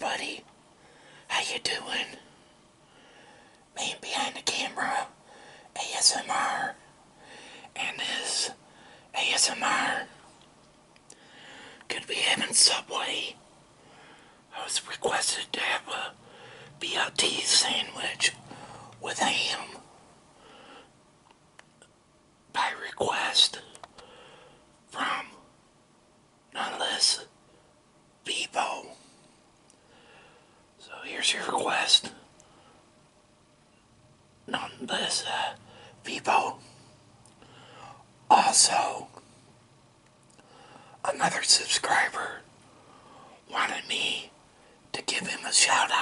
buddy. This uh, Vevo. Also, another subscriber wanted me to give him a shout out.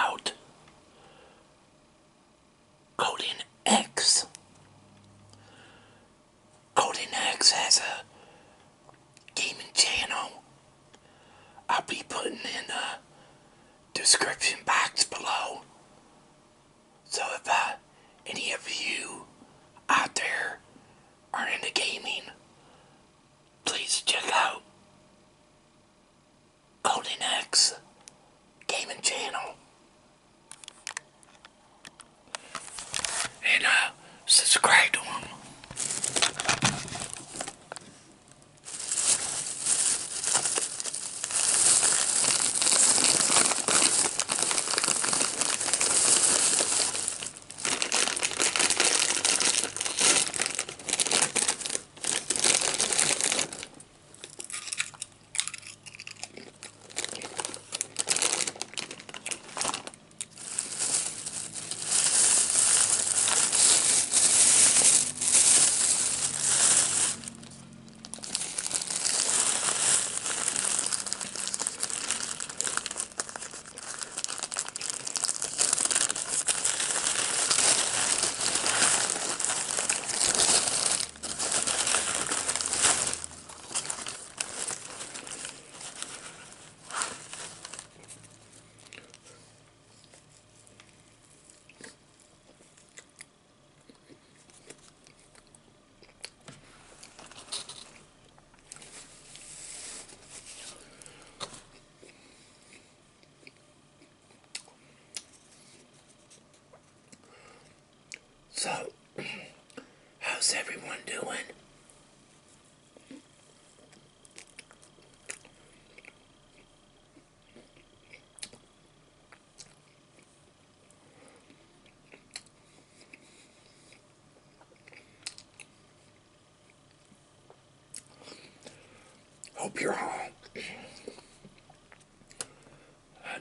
you're home.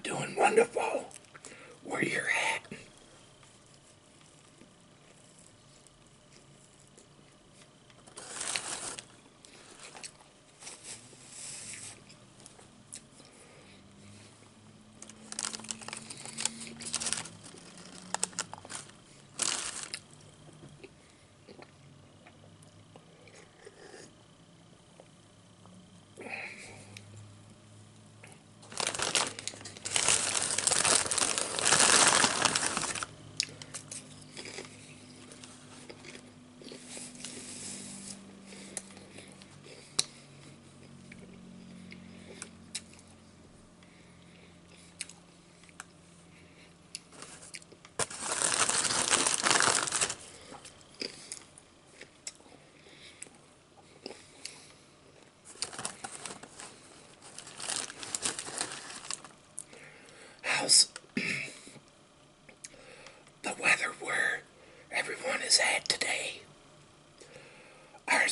Doing wonderful where you're at.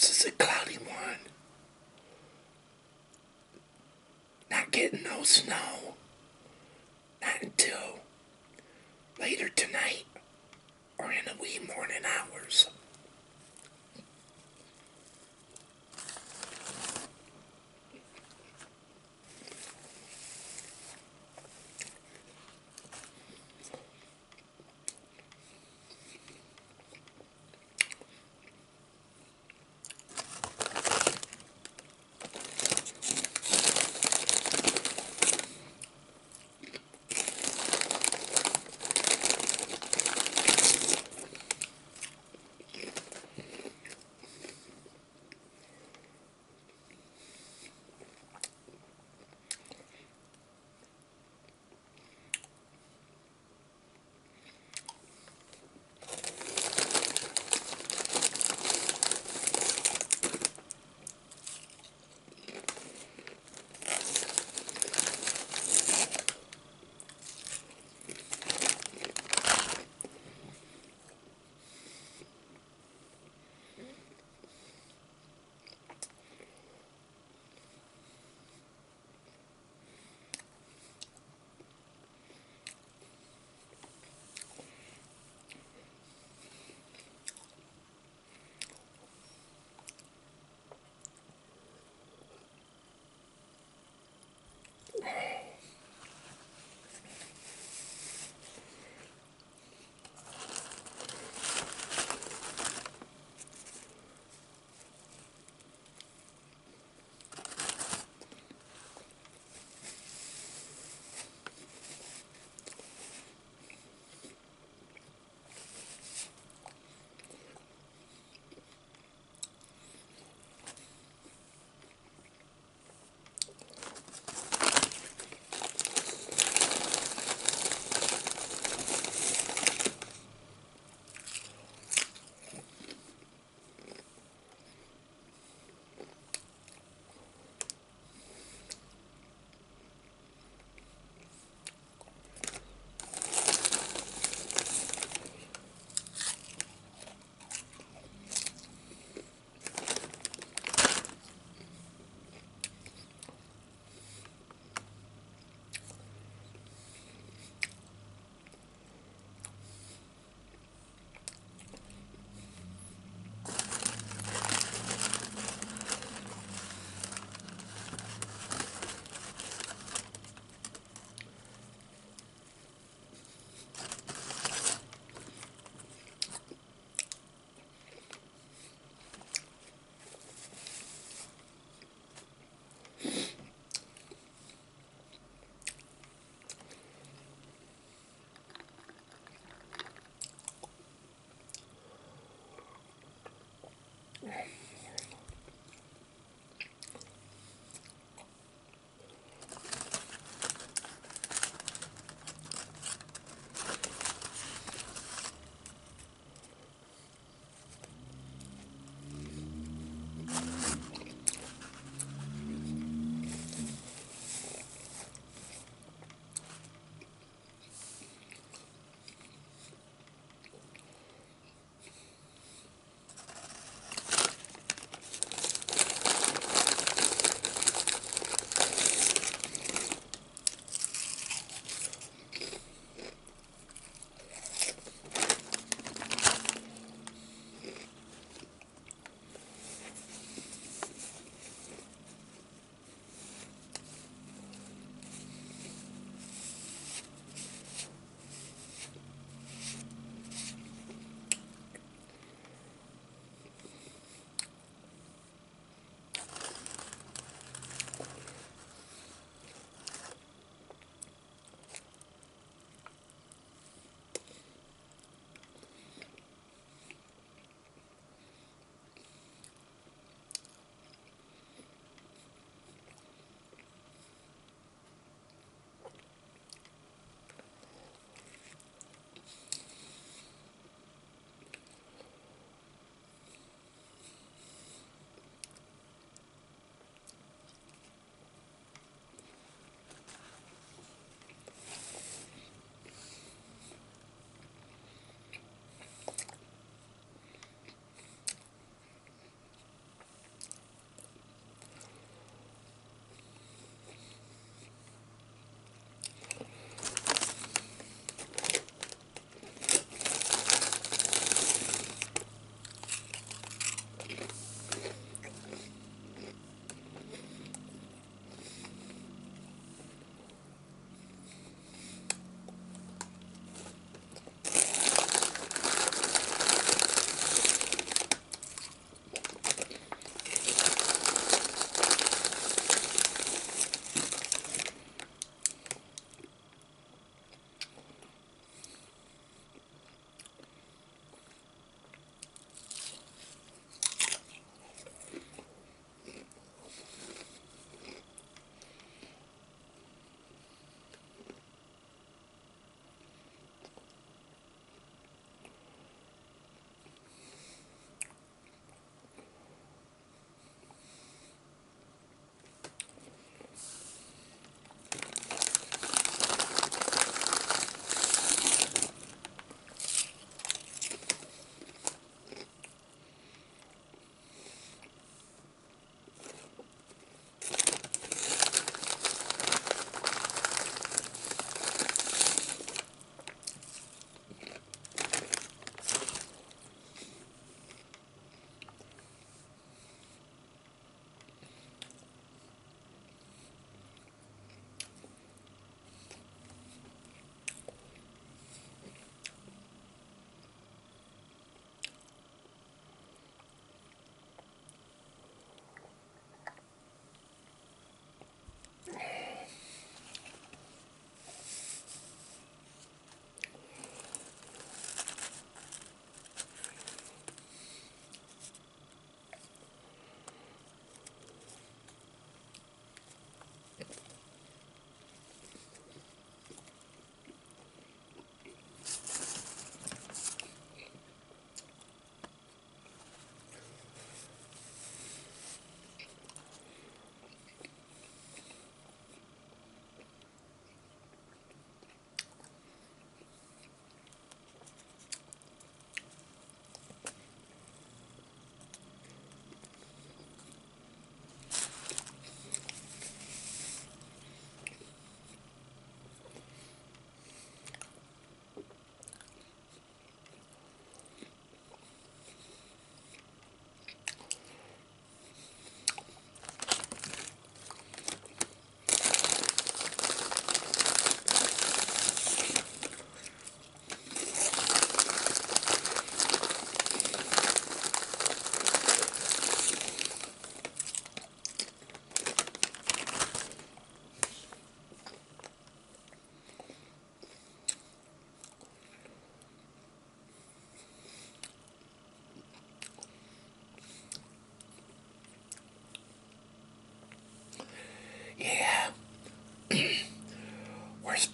This is a cloudy one. Not getting no snow. Not until later tonight or in the wee morning hours.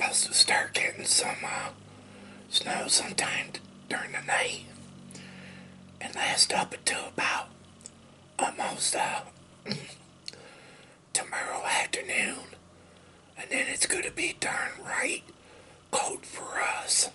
Supposed to start getting some uh, snow sometime during the night and last up until about almost uh, tomorrow afternoon. And then it's going to be darn right cold for us.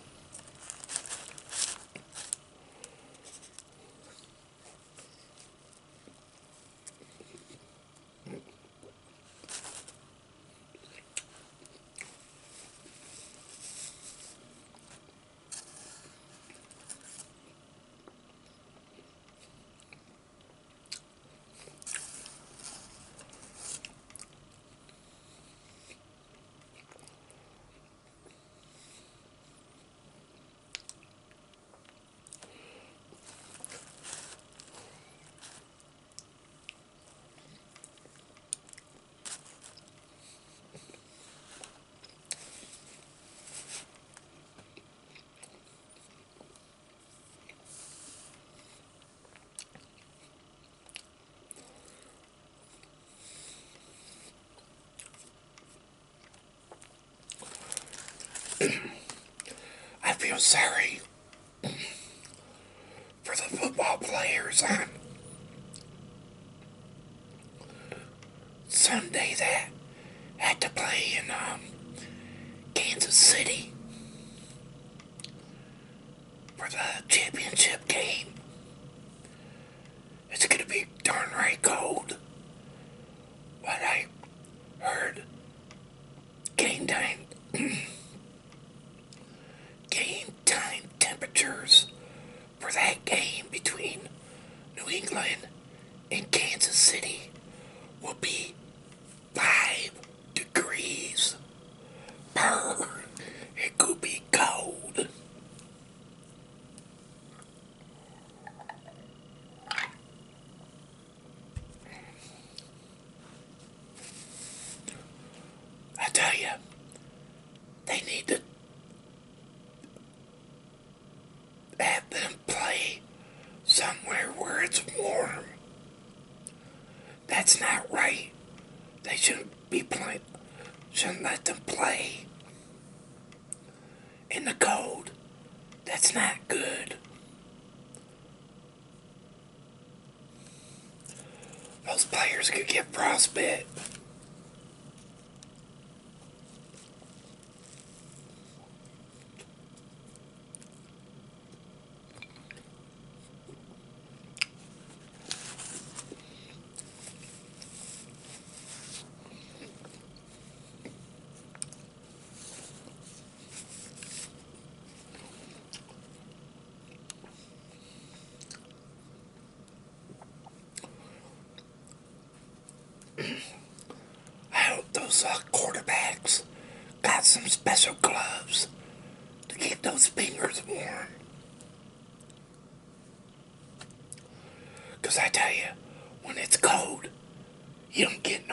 I feel sorry for the football players Sunday that had to play in um, Kansas City for the championship game. It's gonna be darn right cold. What I heard game time game time temperatures for that game between New England and Kansas City will be five degrees per. It could be cold. I tell you, they need to have them play somewhere where it's warm. That's not right. They shouldn't be playing, shouldn't let them play in the cold. That's not good. Those players could get frostbite. I hope those uh, quarterbacks got some special gloves to keep those fingers warm. Because I tell you, when it's cold, you don't get